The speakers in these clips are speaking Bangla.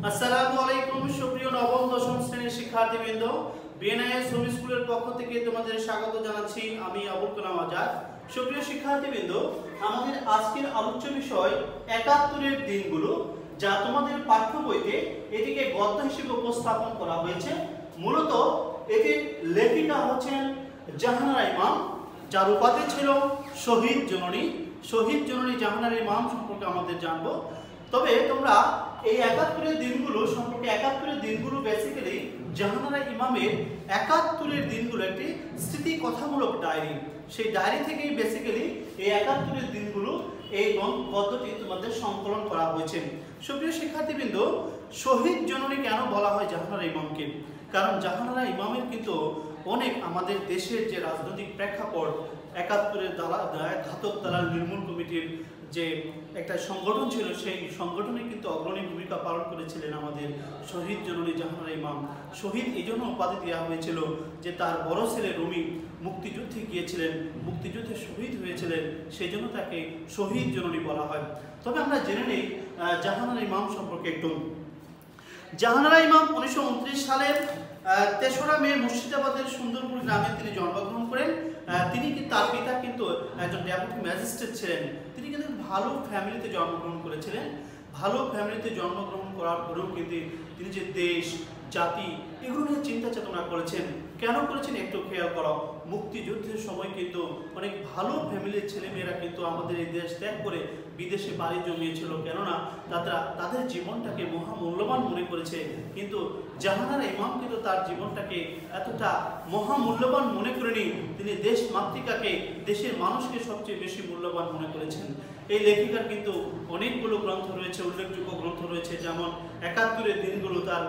আসসালামু আলাইকুম, সুপ্রিয় নবম, দশম শ্রেণির শিক্ষার্থীবৃন্দ। বিএনআইএস হোম স্কুলের পক্ষ থেকে তোমাদের স্বাগত জানাচ্ছি। আমি আবুল কালাম আজাদ। সুপ্রিয় শিক্ষার্থীবৃন্দ, আমাদের আজকের আলোচ্য বিষয় একাত্তরের দিনগুলো, যা তোমাদের পাঠ্য বইতে এটিকে গদ্য হিসেবে উপস্থাপন করা হয়েছে। মূলত এটির লেখিকা হচ্ছেন জাহানারা ইমাম, যার উপাধি ছিল শহীদ জননী। শহীদ জননী জাহানারা ইমাম সম্পর্কে আমাদের জানব। তবে তোমরা এই একাত্তরের দিনগুলো সম্পর্কে একাত্তরের দিনগুলো বেসিক্যালি জাহানারা ইমামের একাত্তরের দিনগুলো একটি স্মৃতি কথামূলক ডায়েরি সেই ডায়েরি থেকেই বেসিক্যালি এই একাত্তরের দিনগুলো এই গদ্যটি তোমাদের সংকলন করা হয়েছে। সুপ্রিয় শিক্ষার্থীবৃন্দ, শহীদ জননী কেন বলা হয় জাহানারা ইমামকে? কারণ জাহানারা ইমামের কিন্তু অনেক আমাদের দেশের যে রাজনৈতিক প্রেক্ষাপট, একাত্তরের দালা ঘাতক দালাল, নির্মূল কমিটির যে একটা সংগঠন ছিল, সেই সংগঠনে কিন্তু অগ্রণী ভূমিকা পালন করেছিলেন আমাদের শহীদ জননী জাহানারা ইমাম। শহীদ এই জন্য উপাধি দেওয়া হয়েছিল যে তার বড় ছেলে রুমি মুক্তিযুদ্ধে গিয়েছিলেন, মুক্তিযুদ্ধে শহীদ হয়েছিলেন, সেই জন্য তাকে শহীদ জননী বলা হয়। তবে আমরা জেনে নেই জাহানারা ইমাম সম্পর্কে একটু। জাহানারা ইমাম উনিশশো উনত্রিশ সালের তেসরা মে মুর্শিদাবাদের সুন্দরপুর গ্রামে তিনি জন্মগ্রহণ করেন। তিনি তার পিতা কিন্তু একজন ডেপুটি ম্যাজিস্ট্রেট ছিলেন। তিনি কিন্তু ভালো ফ্যামিলিতে জন্মগ্রহণ করেছিলেন। ভালো ফ্যামিলিতে জন্মগ্রহণ করার পরেও কিন্তু তিনি যে দেশ, জাতি, এগুলো নিয়ে চিন্তা চেতনা করেছেন। কেন করেছেন একটু খেয়াল করো। মুক্তিযুদ্ধের সময় কিন্তু অনেক ভালো ফ্যামিলির ছেলেমেয়েরা কিন্তু আমাদের এই দেশ ত্যাগ করে বিদেশে বাড়ি জমিয়েছিল। কেননা তারা, তাদের জীবনটাকে মহামূল্যবান মনে করেছে। কিন্তু জাহানার ইমাম কিন্তু তার জীবনটাকে এতটা মহামূল্যবান মনে করেনি। তিনি দেশ মাতৃকাকে, দেশের মানুষকে সবচেয়ে বেশি মূল্যবান মনে করেছেন। এই লেখিকার কিন্তু অনেকগুলো গ্রন্থ রয়েছে, উল্লেখযোগ্য গ্রন্থ রয়েছে, যেমন একাত্তরের দিনগুলো তার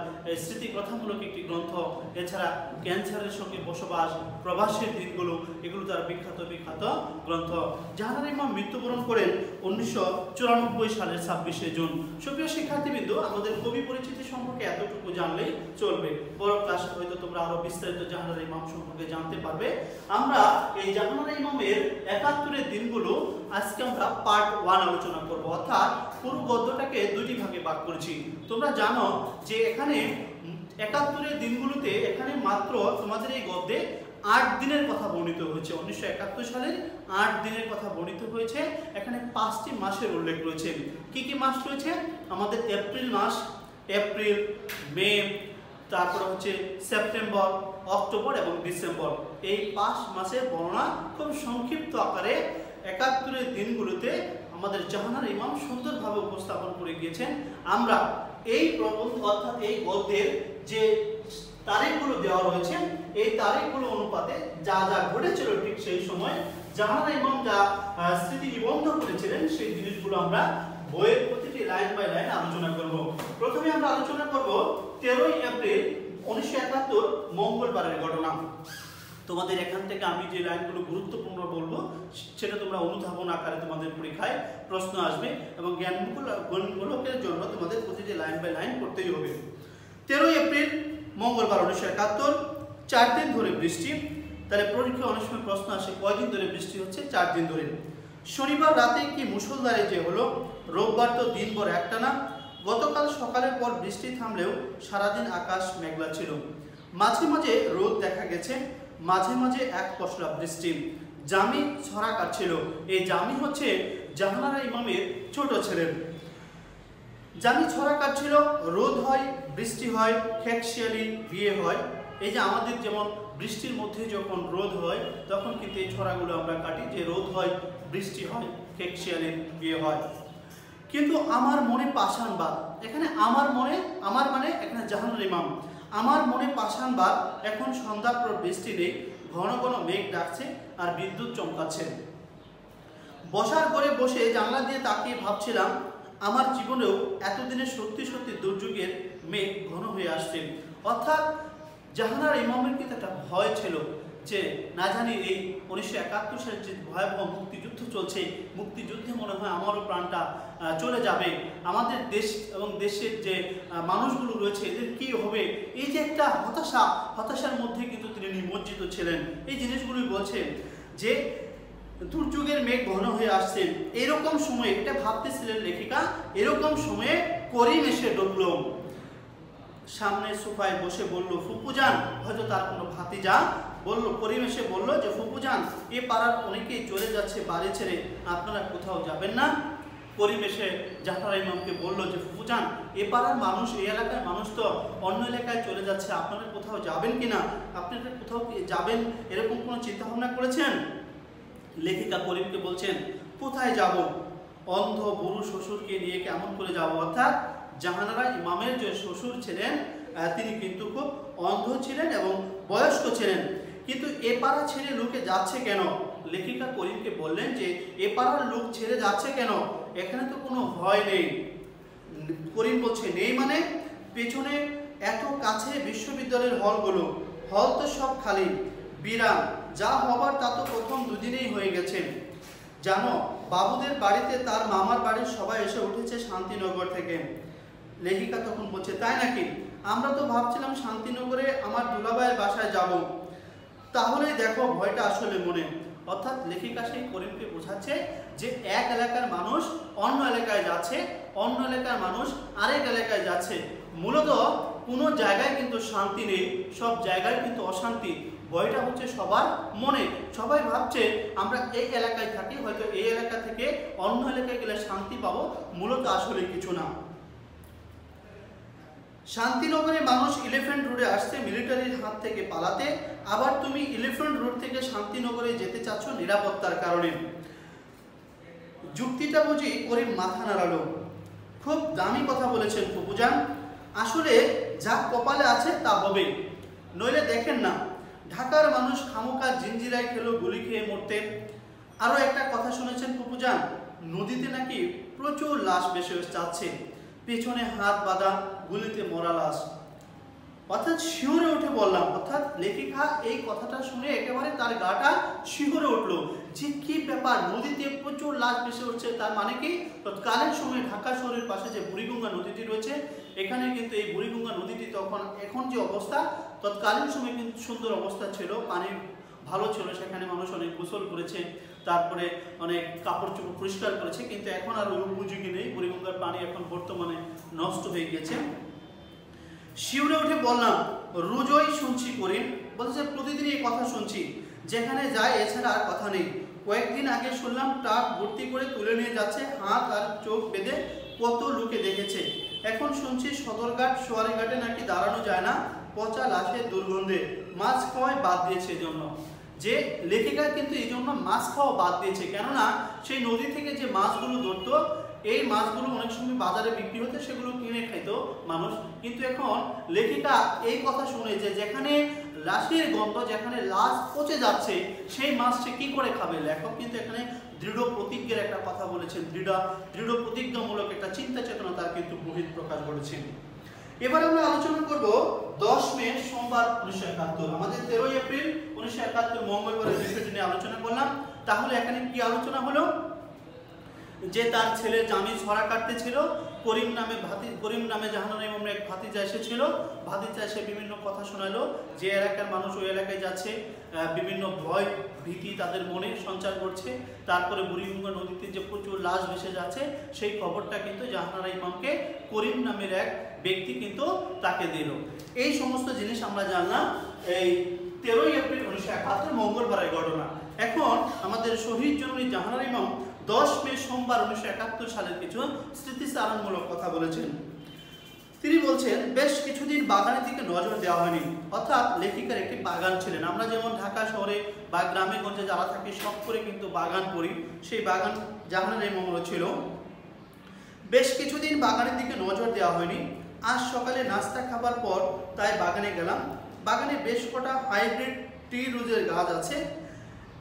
স্মৃতি কথামূলক একটি গ্রন্থ। এছাড়া ক্যান্সারের সঙ্গে বসবাস, প্রবাসের দিনগুলো, এগুলো তার বিখ্যাত বিখ্যাত গ্রন্থ। জাহানার ইমাম মৃত্যুবরণ করেন উনিশশো চুরানব্বই সালের ছাব্বিশে জুন। সুপ্রিয় শিক্ষার্থীবৃন্দ, আমাদের কবি পরিচিতি সম্পর্কে এতটুকু জানলেই চলবে। বড় ক্লাসে হয়তো তোমরা আরও বিস্তারিত জাহানার ইমাম সম্পর্কে জানতে পারবে। আমরা এই জাহানার ইমামের একাত্তরের দিনগুলো আজকে আমরা পার্ট ওয়ান আলোচনা করব। অর্থাৎ পুরো গদ্যটাকে দুটি ভাগে ভাগ করেছি। তোমরা জানো যে এখানে একাত্তরের দিনগুলোতে এখানে মাত্র তোমাদের এই গদ্যে আট দিনের কথা বর্ণিত হয়েছে। উনিশশো একাত্তর সালের আট দিনের কথা বর্ণিত হয়েছে। এখানে পাঁচটি মাসের উল্লেখ রয়েছে। কি কি মাস রয়েছে? আমাদের এপ্রিল মাস, এপ্রিল, মে, তারপর হচ্ছে সেপ্টেম্বর, অক্টোবর এবং ডিসেম্বর। এই পাঁচ মাসের বর্ণনা খুব সংক্ষিপ্ত আকারে একাত্তরের দিনগুলোতে আমাদের জাহানার ইমাম সুন্দরভাবে উপস্থাপন করে গিয়েছেন। আমরা এই প্রবন্ধ অর্থাৎ এই গদ্যের যে তারিখগুলো দেওয়া রয়েছে, এই তারিখগুলো অনুপাতে যা যা ঘটেছিল ঠিক সেই সময় জাহানারা ইমাম যা স্মৃতি নিবন্ধ করেছিলেন, সেই জিনিসগুলো আমরা বইয়ের প্রতিটি লাইন বাই লাইন আলোচনা করব। প্রথমে আমরা আলোচনা করব তেরোই এপ্রিল উনিশশো একাত্তর মঙ্গলবারের ঘটনা। তোমাদের এখান থেকে আমি যে লাইনগুলো গুরুত্বপূর্ণ বলব, সেটা তোমরা অনুধাবন আকারে তোমাদের পরীক্ষায় প্রশ্ন আসবে এবং জ্ঞানমূলকের জন্য তোমাদের প্রতিটি লাইন বাই লাইন করতেই হবে। তেরোই এপ্রিল, মঙ্গলবার উনিশশো একাত্তর, চার দিন ধরে বৃষ্টি। তাহলে পরীক্ষা অনেক সময় প্রশ্ন আসে, কয়দিন ধরে বৃষ্টি হচ্ছে? চার দিন ধরে। শনিবার রাতে কি মুসলধারে যে হলো, রোববার তো দিনভর একটানা। গতকাল সকালের পর বৃষ্টি থামলেও সারাদিন আকাশ মেঘলা ছিল। মাঝে মাঝে রোদ দেখা গেছে। মাঝে মাঝে এক পশলা বৃষ্টি। জামি ছড়া কাটছিল। এই জামি হচ্ছে জাহানারা ইমামের ছোট ছেলের জামি ছড়া কাটছিল, রোদ হয়, বৃষ্টি হয়, খেকশিয়ালি বিয়ে হয়। এই যে আমাদের যেমন বৃষ্টির মধ্যে যখন রোদ হয়, তখন কিন্তু এই ছড়াগুলো আমরা কাটি, যে রোদ হয়, বৃষ্টি হয়, খেকশিয়ালি বিয়ে হয়। কিন্তু আমার মনে পাষাণ বা এখানে আমার মনে, আমার মানে এখানে জাহানুর ইমাম। আমার মনে পাষাণ বাদ, এখন সন্ধ্যার পর বৃষ্টি নেই, ঘন ঘন মেঘ ডাকছে আর বিদ্যুৎ চমকাচ্ছে। বসার ঘরে বসে জানলা দিয়ে তাকিয়ে ভাবছিলাম, আমার জীবনেও এতদিনে সত্যি সত্যি দুর্যোগের মেঘ ঘন হয়ে আসছে। অর্থাৎ জাহানার ইমামের কিন্তু একটা ভয় ছিল? যে না জানি এই উনিশশো একাত্তর সালের যে ভয়াবহ মুক্তিযুদ্ধ চলছে, মুক্তিযুদ্ধে মনে হয় আমারও প্রাণটা চলে যাবে। আমাদের দেশ এবং দেশের যে মানুষগুলো রয়েছে, এদের কি হবে? এই যে একটা হতাশা, হতাশার মধ্যে কিন্তু তিনি নিমজ্জিত ছিলেন। এই জিনিসগুলোই বলছেন যে, দুর্যোগের মেঘ ঘন হয়ে আসছে। এরকম সময়ে, এটা ভাবতেছিলেন লেখিকা, এরকম সময়ে করিম এসে ডুবল। সামনে সোফায় বসে বলল ফুপুজান হয়তো তার কোনো ভাতিজা বলল, পরিবেশে বলল যে ফুপুজান এ পাড়ার অনেকেই চলে যাচ্ছে বাড়ি ছেড়ে, আপনারা কোথাও যাবেন না? পরিবেশে জাফর ইমামকে বলল যে ফুপুজান এ পাড়ার মানুষ, এই এলাকার মানুষ তো অন্য এলাকায় চলে যাচ্ছে, আপনারা কোথাও যাবেন কিনা? আপনারা কোথাও যাবেন? এরকম কোনো চিন্তা ভাবনা করেছেন? লেখিকা করিমকে বলছেন, কোথায় যাব? অন্ধ বুড়ো শ্বশুরকে নিয়ে কেমন করে যাব? অর্থাৎ জাহানারা ইমামের যে শ্বশুর ছিলেন তিনি কিন্তু খুব অন্ধ ছিলেন এবং বয়স্ক ছিলেন। কিন্তু এ পাড়া ছেড়ে লোকে যাচ্ছে কেন? লেখিকা করিমকে বললেন যে, এ পাড়ার লোক ছেড়ে যাচ্ছে কেন? এখানে তো কোনো ভয় নেই। করিম বলছে, নেই মানে পেছনে এত কাছে বিশ্ববিদ্যালয়ের হলগুলো। হল তো সব খালি। বিরাম যা হবার তা তো প্রথম দুদিনেই হয়ে গেছে। জানো, বাবুদের বাড়িতে তার মামার বাড়ির সবাই এসে উঠেছে শান্তিনগর থেকে। লেখিকা তখন বলছে, তাই নাকি? আমরা তো ভাবছিলাম শান্তিনগরে আমার দুলাভাইয়ের বাসায় যাব। তাহলে দেখো, ভয়টা আসলে মনে। অর্থাৎ লেখিকা সেই করিমকে বোঝাচ্ছে যে এক এলাকার মানুষ অন্য এলাকায় যাচ্ছে, অন্য এলাকার মানুষ আরেক এলাকায় যাচ্ছে। মূলত কোনো জায়গায় কিন্তু শান্তি নেই, সব জায়গায় কিন্তু অশান্তি। ভয়টা হচ্ছে সবার মনে। সবাই ভাবছে, আমরা এই এলাকায় থাকি, হয়তো এই এলাকা থেকে অন্য এলাকায় গেলে শান্তি পাবো। মূলত আসলে কিছু না। শান্তিনগরে মানুষ ইলেফেন্ট রোডে আসছে মিলিটারির হাত থেকে পালাতে। আবার তুমি ইলেফেন্ট রোড থেকে শান্তিনগরে যেতে চাচ্ছ নিরাপত্তার কারণে। যুক্তিটা বুঝি করিম মাথা নাড়ালো খুব দামি কথা বলেছেন ফুপুজান আসলে যা কপালে আছে তা হবে। নইলে দেখেন না, ঢাকার মানুষ খামোকা জিঞ্জিরায় খেলো, গুলি খেয়ে মরতে। আরও একটা কথা শুনেছেন ফুপুজান নদীতে নাকি প্রচুর লাশ বেসে যাচ্ছে পেছনে হাত বাঁধা গুলিতে মরা লাশ। অর্থাৎ শিহরে উঠে বললাম, অর্থাৎ লেখিকা এই কথাটা শুনে একেবারে তার গাটা শিহরে উঠল। যে কি ব্যাপার, নদীতে প্রচুর লাশ ভেসে উঠছে, তার মানে কি? তৎকালীন সময় ঢাকা শহরের পাশে যে বুড়িগঙ্গা নদীটি রয়েছে, এখানে কিন্তু এই বুড়িগঙ্গা নদীটি তখন, এখন যে অবস্থা, তৎকালীন সময় কিন্তু সুন্দর অবস্থা ছিল পানি ভালো ছিল, সেখানে মানুষ অনেক গোসল করেছে, তারপরে অনেক কাপড় চোপড় পরিষ্কার করেছে, কিন্তু এখন আর ওই উপযোগী নেই বুড়িগঙ্গার পানি এখন বর্তমানে নষ্ট হয়ে গেছে। শিউরে উঠে বললাম, রোজই শুনছি করিম, বলছে প্রতিদিন এই কথা শুনছি, যেখানে যায় এছাড়া আর কথা নেই। কয়েকদিন আগে শুনলাম ট্রাক ভর্তি করে তুলে নিয়ে যাচ্ছে, হাত আর চোখ বেঁধে কত লোকে দেখেছে। এখন শুনছি সদরঘাট, সোয়ারিঘাটে নাকি দাঁড়ানো যায় না, পচা লাশের দুর্গন্ধে, মাছ খাওয়াই বাদ দিয়েছে এজন্য। যে লেখিকা কিন্তু এই জন্য মাছ খাওয়া বাদ দিয়েছে। কেননা সেই নদী থেকে যে মাছগুলো ধরতো, এই মাছগুলো অনেক সময় বাজারে বিক্রি হতো, সেগুলো কিনে খাইত মানুষ। কিন্তু এখন লেখিকা এই কথা শুনে যে যেখানে লাশের গন্ধ, যেখানে লাশ পচে যাচ্ছে, সেই মাছ সে কি করে খাবে? লেখক কিন্তু এখানে দৃঢ় প্রতিজ্ঞের একটা কথা বলেছেন। দৃঢ় দৃঢ় প্রতিজ্ঞামূলক একটা চিন্তা চেতনা তার কিন্তু বহির প্রকাশ করেছেন। এবার আমরা আলোচনা করব দশ মে সোমবার উনিশশো একাত্তর। আমাদের তেরোই এপ্রিল উনিশশো একাত্তর মঙ্গলবারের বিষয়টি নিয়ে আলোচনা করলাম। তাহলে এখানে কি আলোচনা হলো? যে তার ছেলে জামিন ছড়া কাটতে ছিল করিম নামে ভাতি, করিম নামে জাহানুর ইমামের এক ভাতিজা এসেছিল। ভাতিজা এসে বিভিন্ন কথা শোনালো, যে এলাকার মানুষ ওই এলাকায় যাচ্ছে বিভিন্ন ভয়, ভীতি তাদের মনে সঞ্চার করছে। তারপরে বুড়িগঙ্গা নদীতে যে প্রচুর লাশ ভেসে যাচ্ছে, সেই খবরটা কিন্তু জাহানারা ইমামকে করিম নামের এক ব্যক্তি কিন্তু তাকে দিল। এই সমস্ত জিনিস আমরা জানলাম এই তেরোই এপ্রিল উনিশশো একাত্তর মঙ্গলবারের ঘটনা। এখন আমাদের শহীদ জননী জাহানারা ইমাম দশ মে সোমবার উনিশশো একাত্তর সালের কিছু স্মৃতিচারণমূলক কথা বলেছেন। তিনি বলছেন, বেশ কিছুদিন বাগানের দিকে নজর দেওয়া হয়নি। অর্থাৎ লেখিকার একটি বাগান ছিলেন। আমরা যেমন ঢাকা শহরে বা গ্রামে গঞ্জে যারা থাকি সব করে কিন্তু বাগান করি। সেই বাগান জাহানের মঙ্গল ছিল। বেশ কিছুদিন বাগানের দিকে নজর দেওয়া হয়নি। আজ সকালে নাস্তা খাবার পর তাই বাগানে গেলাম। বাগানে বেশ কটা হাইব্রিড টি রুজের গাছ আছে।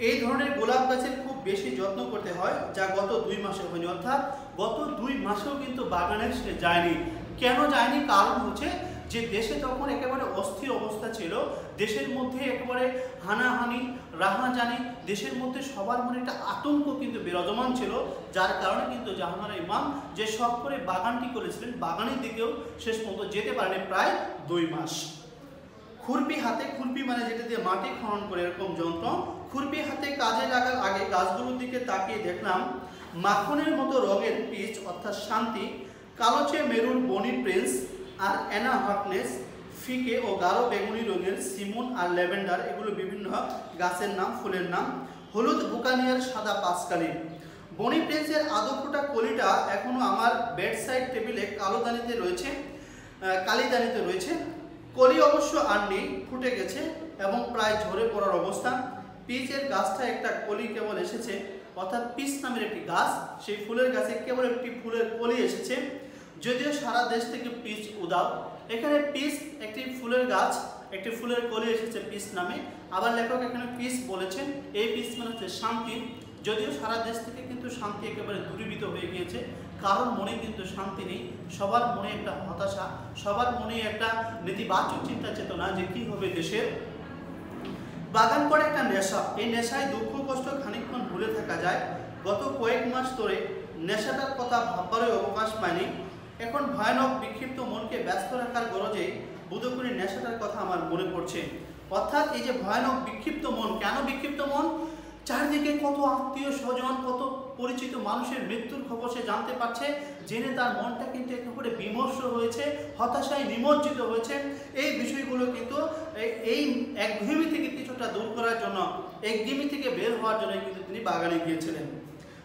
এই ধরনের গোলাপ গাছের খুব বেশি যত্ন করতে হয়, যা গত দুই মাসে হয়নি। অর্থাৎ গত দুই মাসেও কিন্তু বাগানে সে যায়নি। কেন যায়নি? কারণ হচ্ছে যে দেশে তখন একেবারে অস্থির অবস্থা ছিল। দেশের মধ্যে একেবারে হানাহানি, রাহাজানি, দেশের মধ্যে সবার মনে একটা আতঙ্ক কিন্তু বিরাজমান ছিল। যার কারণে কিন্তু জাহানারা ইমাম যে শখ করে বাগানটি করেছিলেন, বাগানের দিকেও শেষ পর্যন্ত যেতে পারেনি প্রায় দুই মাস। খুরপি হাতে, খুরপি মানে যেটা দিয়ে মাটি খনন করে, এরকম যন্ত্র খুরপি হাতে কাজে লাগার আগে গাছগুলোর দিকে তাকিয়ে দেখলাম মাখনের মতো রঙের পিচ অর্থাৎ শান্তি কালোচে মেরুন বনি প্রিন্স আর অ্যানা হার্কনেস ফিকে ও গাঢ় বেগুনি রঙের সিমুন আর ল্যাভেন্ডার এগুলো বিভিন্ন গাছের নাম ফুলের নাম। হলুদ বুকানিয়ার সাদা পাঁচকালি। বনি প্রিন্সের আদো কলিটা এখনও আমার বেড সাইড টেবিলে কালো দানিতে রয়েছে আহ, কালি দানিতে রয়েছে। কলি অবশ্য আর নেই ফুটে গেছে এবং প্রায় ঝরে পড়ার অবস্থা। পিচের গাছটা একটা কলি কেবল এসেছে, অর্থাৎ পিস নামের একটি গাছ। সেই ফুলের গাছে কেবল একটি ফুলের কলি এসেছে। যদিও সারা দেশ থেকে পিচ উদাও, এখানে পিস একটি ফুলের গাছ, একটি ফুলের কলি এসেছে পিস নামে। আবার লেখক এখানে পিস বলেছেন, এই পিস মানে হচ্ছে শান্তি। যদিও সারা দেশ থেকে কিন্তু শান্তি একেবারে দূরীভূত হয়ে গিয়েছে। কারোর মনে কিন্তু শান্তি নেই, সবার মনে একটা হতাশা, সবার মনে একটা নেতিবাচক চিন্তা চেতনা যে কী হবে দেশের। বাগান করে একটা নেশা। এই নেশায় দুঃখ, কষ্ট খানিকক্ষণ ভুলে থাকা যায়। গত কয়েক মাস ধরে নেশাটার কথা ভাববারই অবকাশ পায়নি এখন ভয়ানক বিক্ষিপ্ত মনকে ব্যস্ত রাখার গরজে বুধকুরি নেশাটার কথা আমার মনে পড়ছে। অর্থাৎ এই যে ভয়ানক বিক্ষিপ্ত মন, কেন বিক্ষিপ্ত মন? চারিদিকে কত আত্মীয় স্বজন, কত পরিচিত মানুষের মৃত্যুর খবর সে জানতে পারছে। জেনে তার মনটা কিন্তু একেবারে বিমর্ষ হয়েছে, হতাশায় নিমজ্জিত হয়েছে। এই বিষয়গুলো কিন্তু এই- একঘেয়েমি থেকে কিছুটা দূর করার জন্য, একঘেয়েমি থেকে বের হওয়ার জন্য কিন্তু তিনি বাগানে গিয়েছিলেন।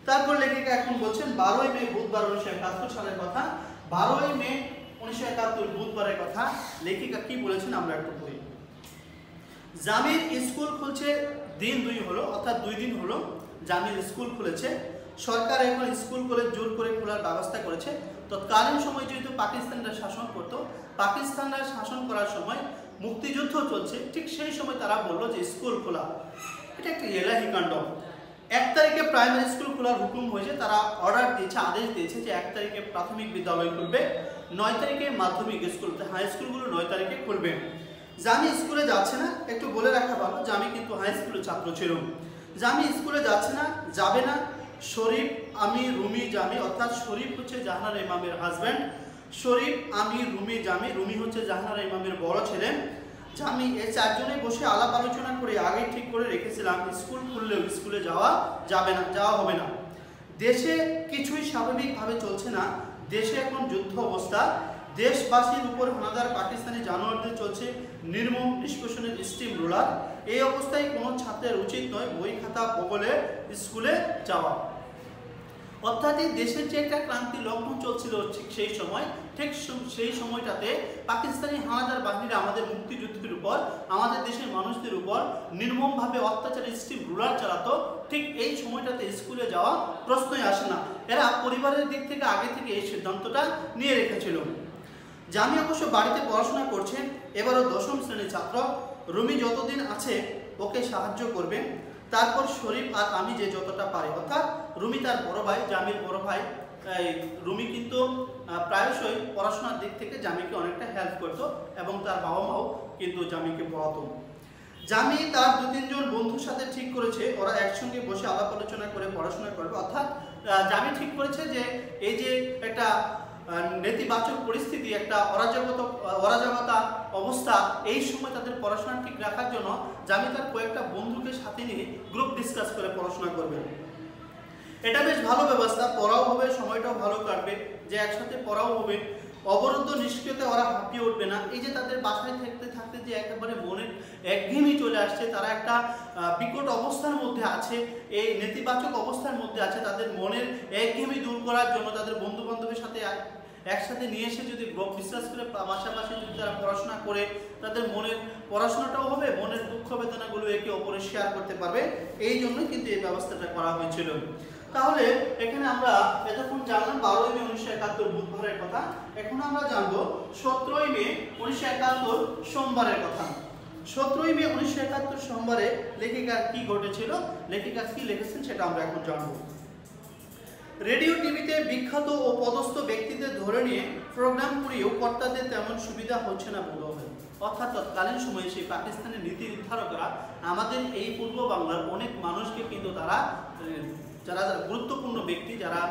তারপর লেখিকা এখন বলছেন, বারোই মে বুধবার উনিশশো একাত্তর সালের কথা, বারোই মে উনিশশো একাত্তর বুধবারের কথা লেখিকা কি বলেছেন আমরা একটু পড়ি। জামির স্কুল খুলছে, দিন দুই হলো, অর্থাৎ দুই দিন হলো জামির স্কুল খুলেছে। সরকার এখন স্কুল, কলেজ জোর করে খোলার ব্যবস্থা করেছে। তৎকালীন সময় যেহেতু পাকিস্তানরা শাসন করত, পাকিস্তানরা শাসন করার সময় মুক্তিযুদ্ধ চলছে, ঠিক সেই সময় তারা বলল যে স্কুল খোলা। এটা একটা এলাহি কাণ্ড। এক তারিখে প্রাইমারি স্কুল খোলার হুকুম হয়েছে, তারা অর্ডার দিয়েছে, আদেশ দিয়েছে যে এক তারিখে প্রাথমিক বিদ্যালয় খুলবে, নয় তারিখে মাধ্যমিক স্কুল হাই স্কুলগুলো নয় তারিখে খুলবে। জামি স্কুলে যাচ্ছে না, একটু বলে রাখা ভালো যে আমি কিন্তু হাই স্কুলের ছাত্র ছিল জামি স্কুলে যাচ্ছে না, যাবে না শরীফ আমি রুমি জামি, অর্থাৎ শরীফ হচ্ছে জাহানার ইমামের হাজব্যান্ড শরীফ আমি রুমি জামি, রুমি হচ্ছে জাহানার ইমামের বড় ছেলে। জামি, এই চারজনে বসে আলাপ আলোচনা করে আগে ঠিক করে রেখেছিলাম, স্কুল খুললেও স্কুলে যাওয়া যাবে না, যাওয়া হবে না। দেশে কিছুই স্বাভাবিকভাবে চলছে না, দেশে এখন যুদ্ধ অবস্থা। দেশবাসীর উপর হানাদার পাকিস্তানি জানোয়ারদের চলছে নির্মম নিষ্পেষণের স্টিম রোলার এই অবস্থায় কোনো ছাত্রের উচিত নয় বই খাতা বগলে স্কুলে যাওয়া। অর্থাৎ এই দেশের যে একটা ক্রান্তি লগ্ন চলছিল ঠিক সেই সময়, ঠিক সেই সময়টাতে পাকিস্তানি হানাদার বাহিনীরা আমাদের মুক্তিযুদ্ধের উপর, আমাদের দেশের মানুষদের উপর নির্মমভাবে অত্যাচারী স্টিম রুলার চালাতো। ঠিক এই সময়টাতে স্কুলে যাওয়া প্রশ্নই আসে না। এরা পরিবারের দিক থেকে আগে থেকে এই সিদ্ধান্তটা নিয়ে রেখেছিল। জামি অবশ্য বাড়িতে পড়াশোনা করছে এবারও দশম শ্রেণির ছাত্র। রুমি যতদিন আছে, ওকে সাহায্য করবে। তারপর শরীফ আর আমি যে যতটা পারি, অর্থাৎ রুমি তার বড় ভাই, জামির বড় ভাই রুমি কিন্তু প্রায়শই পড়াশোনার দিক থেকে জামিকে অনেকটা হেল্প করতো এবং তার বাবা মাও কিন্তু জামিকে পড়াতো। জামি তার দু তিনজন বন্ধুর সাথে ঠিক করেছে, ওরা একসঙ্গে বসে আলাপ আলোচনা করে পড়াশোনা করবে। অর্থাৎ জামি ঠিক করেছে যে, এই যে একটা নেতিবাচক পরিস্থিতি, একটা অরাজকতা অরাজকতা অবস্থা এই সময় তাদের পড়াশোনা ঠিক রাখার জন্য জামি তার কয়েকটা বন্ধুকে সাথে নিয়ে গ্রুপ ডিসকাস করে পড়াশোনা করবেন। এটা বেশ ভালো ব্যবস্থা, পড়াও হবে, সময়টাও ভালো কাটবে, যে একসাথে পড়াও হবে। অবরুদ্ধ নিষ্ক্রিয়তে ওরা হাঁপিয়ে উঠবে না। এই যে তাদের বাসায় থাকতে থাকতে যে একেবারে মনের একঘেয়েমি চলে আসছে, তারা একটা বিকট অবস্থার মধ্যে আছে, এই নেতিবাচক অবস্থার মধ্যে আছে, তাদের মনের একঘেয়েমি দূর করার জন্য তাদের বন্ধু বান্ধবের সাথে একসাথে নিয়ে এসে যদি বিশ্বাস করে পাশাপাশি যদি তারা পড়াশোনা করে, তাদের মনের পড়াশোনাটাও হবে, মনের দুঃখ বেদনাগুলো একে অপরে শেয়ার করতে পারবে। এই জন্যই কিন্তু এই ব্যবস্থাটা করা হয়েছিল। তাহলে এখানে আমরা এতক্ষণ জানলাম বারোই মে উনিশশো একাত্তর বুধবারের কথা। এখন আমরা জানব সতেরোই মে উনিশশো একাত্তর সোমবারের কথা। সতেরোই মে উনিশশো একাত্তর সোমবারে লেখিকার কি ঘটেছিল? লেখিকা কি লিখেছেন সেটা আমরা এখন জানব। রেডিও টিভিতে বিখ্যাত ও পদস্থ ব্যক্তিদের ধরে নিয়ে প্রোগ্রাম করিয়েও কর্তাদের তেমন সুবিধা হচ্ছে না বলা হয় অর্থাৎ তৎকালীন সময়ে সেই পাকিস্তানের নীতি নির্ধারকরা আমাদের এই পূর্ব বাংলার অনেক মানুষকে কিন্তু তারা যারা যারা গুরুত্বপূর্ণ ব্যক্তি যারা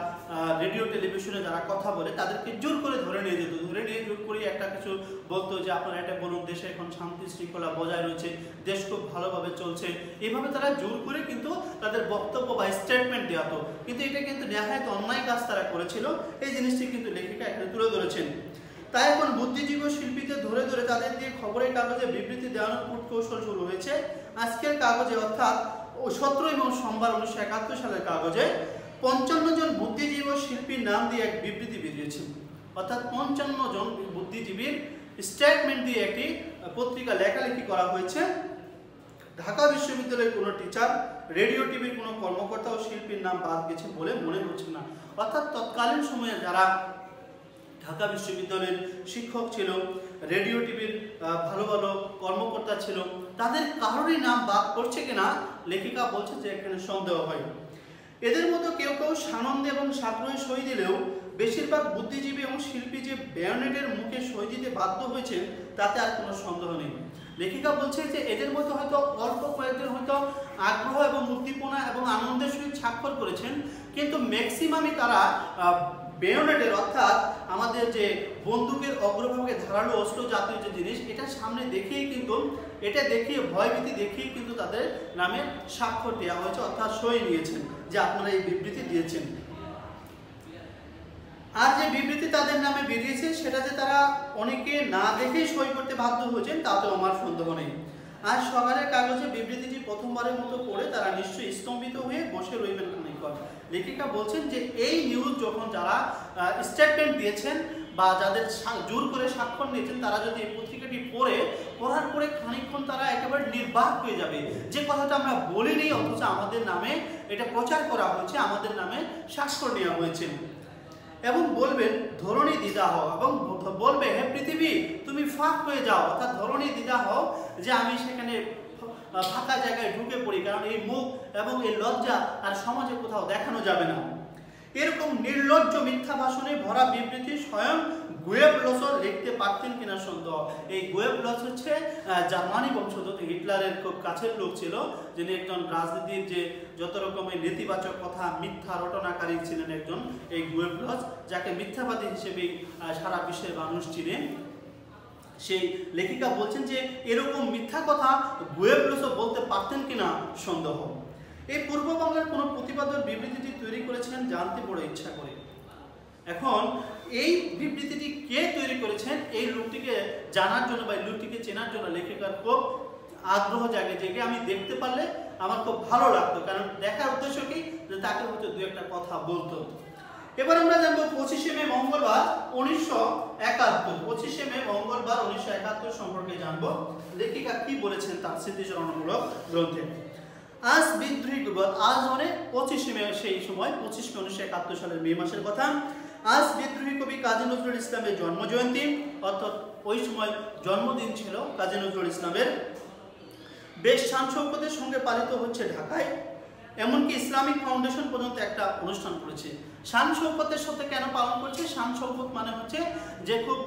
রেডিও টেলিভিশনে যারা কথা বলে, তাদেরকে জোর করে ধরে নিয়ে যেত। ধরে নিয়ে জোর করে একটা কিছু বলতো যে, আপনারা এটা বলুন, দেশে এখন শান্তি শৃঙ্খলা বজায় রয়েছে, দেশ খুব ভালোভাবে চলছে। এইভাবে তারা জোর করে কিন্তু তাদের বক্তব্য বা স্টেটমেন্ট দেওয়াতো। কিন্তু এটা কিন্তু নেহায়ত অন্যায় কাজ তারা করেছিল। এই জিনিসটি কিন্তু লেখিকা এখানে তুলে ধরেছেন। তাই এখন বুদ্ধিজীবী শিল্পীদের ধরে ধরে তাদের দিয়ে খবরের কাগজে বিবৃতি দেওয়ানোর কূট কৌশল শুরু হয়েছে। আজকের কাগজে অর্থাৎ সতেরো এবং সোমবার উনিশশো একাত্তর সালের কাগজে পঞ্চান্ন জন বুদ্ধিজীবী ও শিল্পীর নাম দিয়ে এক বিবৃতি বেরিয়েছে। অর্থাৎ পঞ্চান্ন জন বুদ্ধিজীবীর স্টেটমেন্ট দিয়ে একটি পত্রিকা লেখালেখি করা হয়েছে। ঢাকা বিশ্ববিদ্যালয়ের কোনো টিচার রেডিও টিভির কোনো কর্মকর্তা ও শিল্পীর নাম বাদ গেছে বলে মনে হচ্ছে না। অর্থাৎ তৎকালীন সময়ে যারা ঢাকা বিশ্ববিদ্যালয়ের শিক্ষক ছিল রেডিও টিভির ভালো ভালো কর্মকর্তা ছিল তাদের কারোরই নাম বাদ পড়ছে কিনা লেখিকা বলছে যে এখানে সন্দেহ হয়। এদের মতো কেউ কেউ সানন্দে এবং সাগ্রহে সই দিলেও বেশিরভাগ বুদ্ধিজীবী এবং শিল্পী যে বেয়নেটের মুখে সই দিতে বাধ্য হয়েছেন, তাতে আর কোনো সন্দেহ নেই। লেখিকা বলছে যে এদের মধ্যে হয়তো অল্প কয়েকজন হয়তো আগ্রহ এবং উদ্দীপনা এবং আনন্দের সহিত স্বাক্ষর করেছেন, কিন্তু ম্যাক্সিমামই তারা বেয়নেটের অর্থাৎ আমাদের যে বন্দুকের অগ্রভাগে ধারালো অস্ত্র জাতীয় যে জিনিস, এটা সামনে দেখেই কিন্তু এটা দেখিয়ে, ভয়ভীতি দেখিয়ে কিন্তু তাদের নামে স্বাক্ষর দেওয়া হয়েছে, অর্থাৎ সই নিয়েছেন, যে আপনারা এই বিবৃতি দিয়েছেন। আর যে বিবৃতি তাদের নামে বেরিয়েছে সেটাতে তারা অনেকে না দেখেই সই করতে বাধ্য হয়েছেন, তাতেও আমার সন্দেহ নেই। আজ সকালের কাগজে বিবৃতিটি প্রথমবারের মতো পড়ে তারা নিশ্চয়ই স্তম্ভিত হয়ে বসে রইবেন খানিকক্ষণ। লেখিকা বলছেন যে, এই নিউজ যখন যারা স্টেটমেন্ট দিয়েছেন বা যাদের জোর করে স্বাক্ষর নিয়েছেন, তারা যদি এই পত্রিকাটি পড়ে, পড়ার পরে খানিকক্ষণ তারা একেবারে নির্বাক হয়ে যাবে। যে কথাটা আমরা বলিনি, অথচ আমাদের নামে এটা প্রচার করা হয়েছে, আমাদের নামে স্বাক্ষর নেওয়া হয়েছে। এবং বলবেন, ধরণী দিদা হও এবং বলবে, হে পৃথিবী, তুমি ফাঁক হয়ে যাও। অর্থাৎ ধরণী দিদা হও যে আমি সেখানে ফাঁকা জায়গায় ঢুকে পড়ি, কারণ এই মুখ এবং এই লজ্জা আর সমাজে কোথাও দেখানো যাবে না। এরকম নির্লজ্জ মিথ্যা ভাষণে ভরা বিবৃতি স্বয়ং গুয়েব লসর লিখতে পারতেন কিনা সন্দেহ। এই গুয়েব লস হচ্ছে জার্মানি বংশোদ্ভূত হিটলারের খুব কাছের লোক ছিল, যিনি একজন রাজনীতির যে যত রকমের নেতিবাচক কথা, মিথ্যা রটনাকারী ছিলেন একজন। এই গুয়েব লস, যাকে মিথ্যাবাদী হিসেবে সারা বিশ্বের মানুষ চিনেন সেই লেখিকা বলছেন যে, এরকম মিথ্যা কথা গুয়েব লসও বলতে পারতেন কিনা সন্দেহ। এই পূর্ব বাংলার কোনো প্রতিবাদের বিবৃতিটি তৈরি করেছেন জানতে বড় ইচ্ছা করে। এখন এই বিবৃতিটি কে তৈরি করেছেন? এই লোকটিকে জানার জন্য বা এই লোকটিকে চেনার জন্য লেখিকার খুব আগ্রহ জাগে জেগে আমি দেখতে পারলে আমার খুব ভালো লাগতো। কারণ দেখার উদ্দেশ্য কি? যে তাকে হয়তো দু একটা কথা বলতো এবার আমরা জানব পঁচিশে মে মঙ্গলবার উনিশশো একাত্তর। পঁচিশে মে মঙ্গলবার উনিশশো একাত্তর সম্পর্কে জানব। লেখিকা কি বলেছেন তার স্মৃতিচারণমূলক গ্রন্থে? আজ বিদ্রোহী আজ মানে পঁচিশে মে, সেই সময়, পঁচিশ মে উনিশশো একাত্তর সালের মে মাসের কথা। আজ বিদ্রোহী কবি কাজী নজরুল ইসলামের জন্মজয়ন্তী, অর্থাৎ ওই সময় জন্মদিন ছিল কাজী নজরুল ইসলামের। বেশ শান সঙ্গে পালিত হচ্ছে ঢাকায়, এমনকি ইসলামিক ফাউন্ডেশন পর্যন্ত একটা অনুষ্ঠান করেছে। শান শৌকতের সাথে কেন পালন করছে? শান শৌকত মানে হচ্ছে যে খুব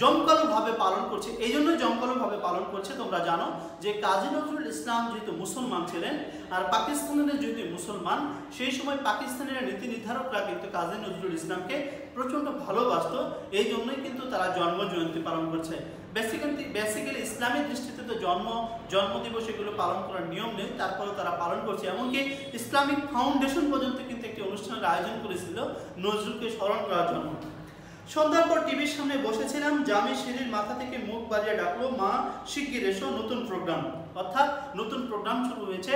জমকালোভাবে পালন করছে। এই জন্যই জমকালোভাবে পালন করছে, তোমরা জানো যে কাজী নজরুল ইসলাম যেহেতু মুসলমান ছিলেন আর পাকিস্তানের যেহেতু মুসলমান, সেই সময় পাকিস্তানের নীতি নির্ধারকরা কিন্তু কাজী নজরুল ইসলামকে প্রচণ্ড ভালোবাসত। এই জন্যই কিন্তু তারা জন্ম জয়ন্তী পালন করছে। বেসিক্যালি বেসিক্যালি ইসলামের দৃষ্টিতে তো জন্ম, জন্মদিবস এগুলো পালন করার নিয়ম নেই, তারপরেও তারা পালন করছে। এমনকি ইসলামিক ফাউন্ডেশন পর্যন্ত কিন্তু একটি অনুষ্ঠানের আয়োজন করেছিল নজরুলকে স্মরণ করার জন্য। সন্ধ্যার পর টিভির সামনে বসেছিলাম জামি সিঁড়ির মাথা থেকে মুখ বাজিয়ে ডাকলো, মা, শিগগির এসো, নতুন প্রোগ্রাম অর্থাৎ নতুন প্রোগ্রাম শুরু হয়েছে।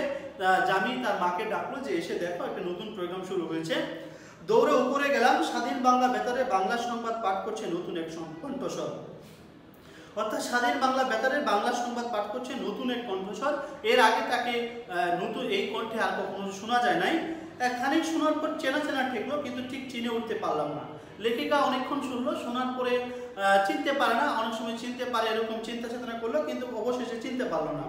জামি তার মাকে ডাকলো যে, এসে দেখো, একটা নতুন প্রোগ্রাম শুরু হয়েছে। দৌড়ে উপরে গেলাম, স্বাধীন বাংলা বেতারে বাংলা সংবাদ পাঠ করছে নতুন এক কণ্ঠস্বর অর্থাৎ স্বাধীন বাংলা বেতারের বাংলা সংবাদ পাঠ করছে নতুন এক কণ্ঠস্বর। এর আগে তাকে নতুন এই কণ্ঠে আর কখনো শোনা যায় নাই। খানিক শোনার পর চেনা চেনা ঠেকলো, কিন্তু ঠিক চিনে উঠতে পারলাম না। লেখিকা অনেকক্ষণ শুনলো, শোনার পরে চিনতে পারে না, অনেক সময় চিনতে পারে, এরকম চিন্তা চেতনা করল, কিন্তু অবশেষে চিনতে পারল না।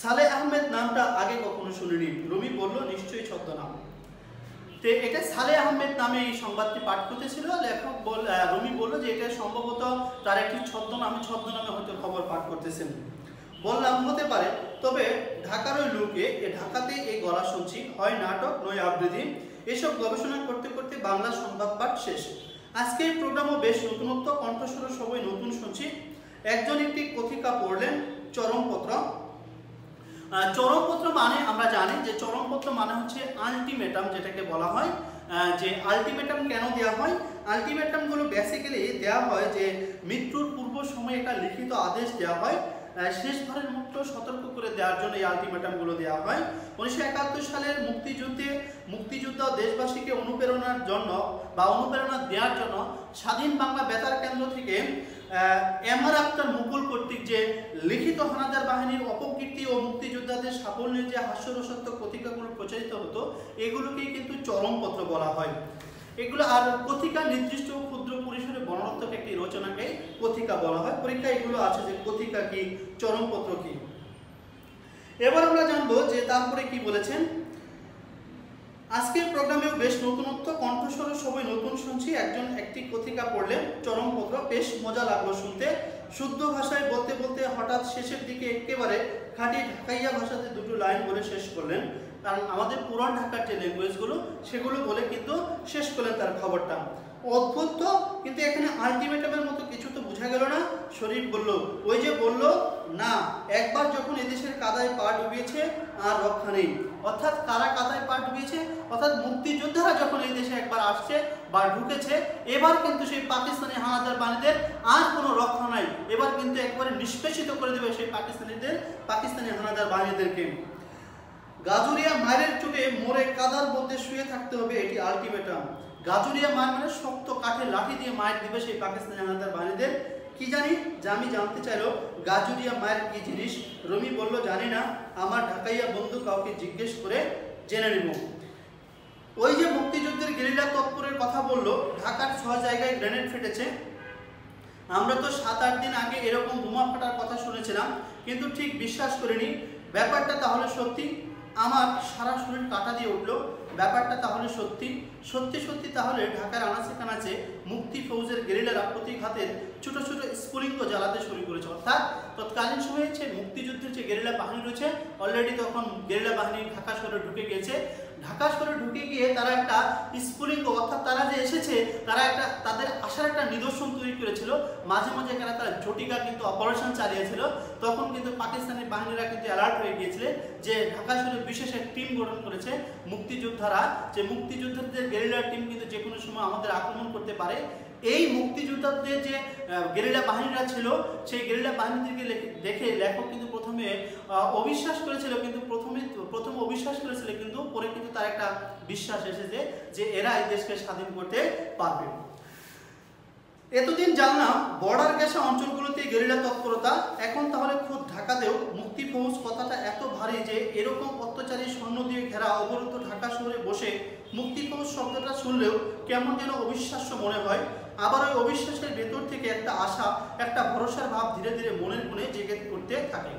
সালে আহমেদ নামটা আগে কখনো শুনিনি। রুমি বলল, নিশ্চয়ই ছদ্মনাম। তো এটা সালে আহমেদ নামে এই সংবাদটি পাঠ করতেছিল। লেখক বল রুমি বলল যে এটা সম্ভবত তার একটি ছদ্মনামে ছদ্মনামে হয়তো খবর পাঠ করতেছেন। বললাম, হতে পারে। তবে ঢাকার ওই লোকে এ ঢাকাতে এই গলা শুনছি। হয় নাটক, নয় আবৃত্তি। এসব গবেষণা করতে করতে বাংলা সংবাদ পাঠ শেষ। আজকে এই প্রোগ্রামও বেশ নতুনত্ব কণ্ঠস্বর সবাই নতুন শুনছি। একজন একটি কথিকা পড়লেন, চরমপত্র। চরমপত্র মানে আমরা জানি যে চরমপত্র মানে হচ্ছে আলটিমেটাম যেটাকে বলা হয়। যে আলটিমেটাম কেন দেওয়া হয়? আলটিমেটামগুলো বেসিক্যালি দেওয়া হয় যে মৃত্যুর পূর্ব সময়ে একটা লিখিত আদেশ দেওয়া হয়। শেষবারের মুক্ত সতর্ক করে দেওয়ার জন্য এই আলটিমেটামগুলো দেওয়া হয়। উনিশশো একাত্তর সালের মুক্তিযুদ্ধে, মুক্তিযোদ্ধা দেশবাসীকে অনুপ্রেরণার জন্য বা অনুপ্রেরণা দেওয়ার জন্য স্বাধীন বাংলা বেতার কেন্দ্র থেকে এমআর আক্তার মুকুল কর্তৃক যে লিখিত হানাদার বাহিনীর অপকীর্তি ও মুক্তিযোদ্ধাদের সাফল্যের যে হাস্যরসাত্মক পত্রিকাগুলো প্রচারিত হতো, এগুলোকেই কিন্তু চরমপত্র বলা হয়। এগুলো আর কথিকা নির্দিষ্ট ক্ষুদ্র পরিসরে বর্ণাত্মক একটি রচনাকে কথিকা বলা হয়। পরীক্ষা এগুলো আছে যে কথিকা কি, চরমপত্র কি। এবার আমরা জানব যে তারপরে কি বলেছেন আজকের প্রোগ্রামেও বেশ নতুনত্ব কণ্ঠস্বর সবই নতুন শুনছি। একজন একটি কথিকা পড়লেন চরমপত্র বেশ মজা লাগল শুনতে। শুদ্ধ ভাষায় বলতে বলতে হঠাৎ শেষের দিকে একেবারে খাঁটি ঢাকাইয়া ভাষাতে দুটো লাইন বলে শেষ করলেন। কারণ আমাদের পুরান ঢাকার যে ল্যাঙ্গুয়েজগুলো সেগুলো বলে কিন্তু শেষ করলেন তার খবরটা। অদ্ভুত তো, কিন্তু এখানে আলটিমেটামের মতো কিছু তো বোঝা গেল না। শরীফ বলল, ওই যে বলল, না, একবার যখন এদেশের কাদায় পা ডুবিয়েছে, আর রক্ষা নেই। অর্থাৎ কারা কাদায় পা ডুবিয়েছে? অর্থাৎ মুক্তিযোদ্ধারা যখন এই দেশে একবার আসছে বা ঢুকেছে, এবার কিন্তু সেই পাকিস্তানি হানাদার বাণীদের আর কোনো রক্ষা নাই। এবার কিন্তু একবারে নিষ্পেষিত করে দেবে সেই পাকিস্তানিদের, পাকিস্তানি হানাদার বাহিনীদেরকে গাজুরিয়া মায়ের চোটে মোড়ে কাদার মধ্যে শুয়ে থাকতে হবে এটি আলটিমেটাম গাজুরিয়া মায়ের মানে শক্ত কাঠের লাঠি দিয়ে মায়ের দিবে সেই পাকিস্তানি হানাদার বাহিনীদের। কি জানি? আমি জানতে চাইলো, গাজুরিয়া মায়ের কি জিনিস? রমি বলল, জানি না, আমার ঢাকাইয়া বন্ধু কাউকে জিজ্ঞেস করে জেনে নেব। ওই যে মুক্তিযুদ্ধের গেরিলা তৎপরের কথা বলল, ঢাকার ছ জায়গায় গ্রেনেড ফেটেছে। আমরা তো সাত আট দিন আগে এরকম বোমা ফাটার কথা শুনেছিলাম, কিন্তু ঠিক বিশ্বাস করিনি। ব্যাপারটা তাহলে সত্যি? আমার সারা শরীর কাটা দিয়ে উঠল। ব্যাপারটা তাহলে সত্যি? সত্যি সত্যি তাহলে ঢাকার আনাচে কানাচে মুক্তি ফৌজের গেরিলারা প্রতিঘাতের ছোট ছোট স্ফুলিঙ্গ জ্বালাতে শুরু করেছে। অর্থাৎ তৎকালীন সময়ে যে মুক্তিযুদ্ধের যে গেরিলা বাহিনী রয়েছে। অলরেডি তখন গেরিলা বাহিনী ঢাকা শহরে ঢুকে গিয়েছে ঢাকা শহরে ঢুকে গিয়ে তারা একটা স্ফুলিঙ্গ অর্থাৎ তারা যে এসেছে, তারা একটা, তাদের আসার একটা নিদর্শন তৈরি করেছিল। মাঝে মাঝে এখানে তারা ঝটিকা কিন্তু অপারেশন চালিয়েছিল। তখন কিন্তু পাকিস্তানি বাহিনীরা কিন্তু অ্যালার্ট হয়ে গিয়েছিল যে ঢাকা শহরে বিশেষ এক টিম গঠন করেছে মুক্তিযোদ্ধারা। যে মুক্তিযোদ্ধাদের গেরিলা টিম কিন্তু যে কোনো সময় আমাদের আক্রমণ করতে পারে। এই মুক্তিযোদ্ধাদের যে গেরিলা বাহিনীরা ছিল, সেই গেরিলা বাহিনীদেরকে দেখে লেখক কিন্তু প্রথমে অবিশ্বাস করেছিল কিন্তু প্রথমে প্রথমে অবিশ্বাস করেছিল কিন্তু পরে কিন্তু তার একটা বিশ্বাস এসেছে যে এরা এই দেশকে স্বাধীন করতে পারবে। এতদিন জানলাম বর্ডার ঘেঁষা অঞ্চলগুলোতে গেরিলা তৎপরতা। এখন তাহলে খুব ঢাকাতেও মুক্তি ফৌজ কথাটা এত ভারী যে এরকম অত্যাচারী স্বর্ণ দিয়ে ঘেরা অবরুদ্ধ ঢাকা শহরে বসে মুক্তি ফৌজ শব্দটা শুনলেও কেমন যেন অবিশ্বাস্য মনে হয়। আবার ওই অবিশ্বাসের ভেতর থেকে একটা আশা, একটা ভরসার ভাব ধীরে ধীরে মনের মনে জেগে করতে থাকে।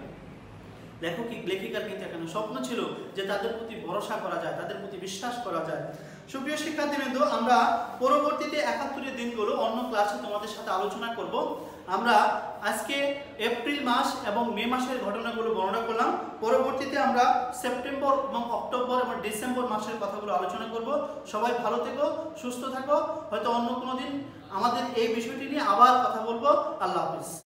লেখক, লেখিকার কিন্তু এখানে স্বপ্ন ছিল যে তাদের প্রতি ভরসা করা যায়, তাদের প্রতি বিশ্বাস করা যায়। সুপ্রিয় শিক্ষার্থীবৃন্দ, আমরা পরবর্তীতে একাত্তরের দিনগুলো অন্য ক্লাসে তোমাদের সাথে আলোচনা করব। আমরা আজকে এপ্রিল মাস এবং মে মাসের ঘটনাগুলো বর্ণনা করলাম। পরবর্তীতে আমরা সেপ্টেম্বর এবং অক্টোবর এবং ডিসেম্বর মাসের কথাগুলো আলোচনা করব। সবাই ভালো থেকো, সুস্থ থাকো। হয়তো অন্য কোনো দিন আমাদের এই বিষয়টি নিয়ে আবার কথা বলব। আল্লাহ হাফিজ।